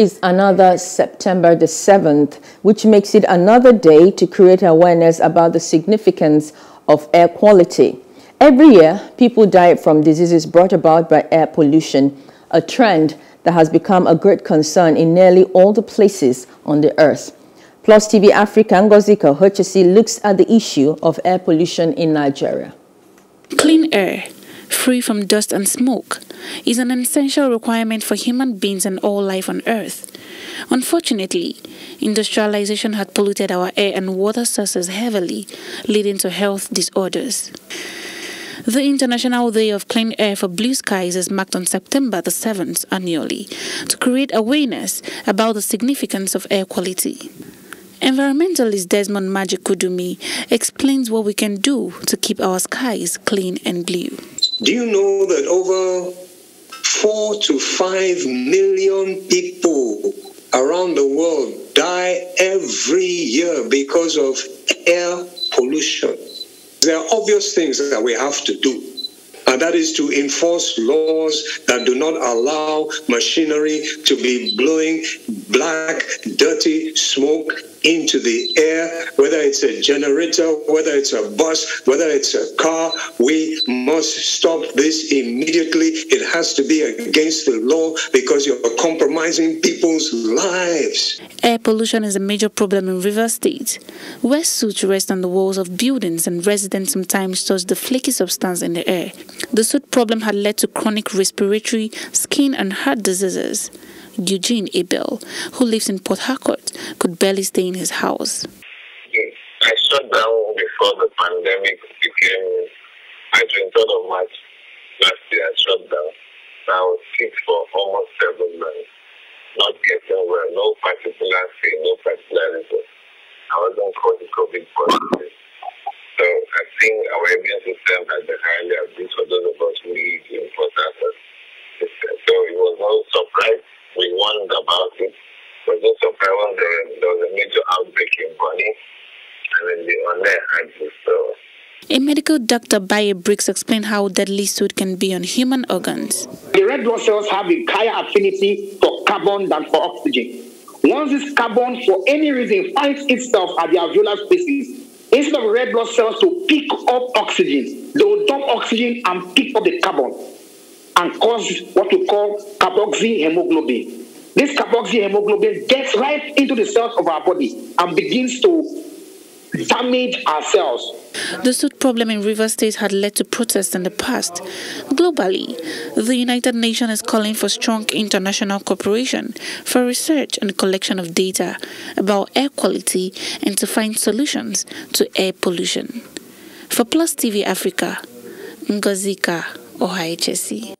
is another September the 7th, which makes it another day to create awareness about the significance of air quality. Every year, people die from diseases brought about by air pollution, a trend that has become a great concern in nearly all the places on the earth. Plus TV Africa Ngozika Hochesi looks at the issue of air pollution in Nigeria. Clean air, free from dust and smoke, is an essential requirement for human beings and all life on earth. Unfortunately, industrialization had polluted our air and water sources heavily, leading to health disorders. The International Day of Clean Air for Blue Skies is marked on September the 7th annually to create awareness about the significance of air quality. Environmentalist Desmond Majekodunmi explains what we can do to keep our skies clean and blue. Do you know that over four to five million people around the world die every year because of air pollution? There are obvious things that we have to do. And that is to enforce laws that do not allow machinery to be blowing black, dirty smoke into the air, whether it's a generator, whether it's a bus, whether it's a car. We must stop this immediately. It has to be against the law because you're compromising people's lives. Air pollution is a major problem in Rivers State, where soot rests on the walls of buildings and residents sometimes touch the flaky substance in the air. The soot problem had led to chronic respiratory, skin, and heart diseases. Eugene Abel, who lives in Port Harcourt, could barely stay in his house. I shut down before the pandemic became, I 23rd of March last year, I shut down. I was sick for almost seven months, not getting well, no particular thing, no particular reason. I wasn't COVID positive. So I think our immune system has been highly abused for those of us who live in Port Harcourt. So it was no surprise we warned about it. But just surprised when there, there was a major outbreak in Bonny, and then the on there had this. So. A medical doctor, Baye Briggs, explained how deadly soot can be on human organs. The red blood cells have a higher affinity for carbon than for oxygen. Once this carbon, for any reason, finds itself at the alveolar spaces, instead of red blood cells to pick up oxygen, they will dump oxygen and pick up the carbon and cause what we call carboxyhemoglobin. This carboxyhemoglobin gets right into the cells of our body and begins to damage our cells. The soot problem in Rivers State had led to protests in the past. Globally, the United Nations is calling for strong international cooperation for research and collection of data about air quality and to find solutions to air pollution. For Plus TV Africa, Ngozika Ohaichesi.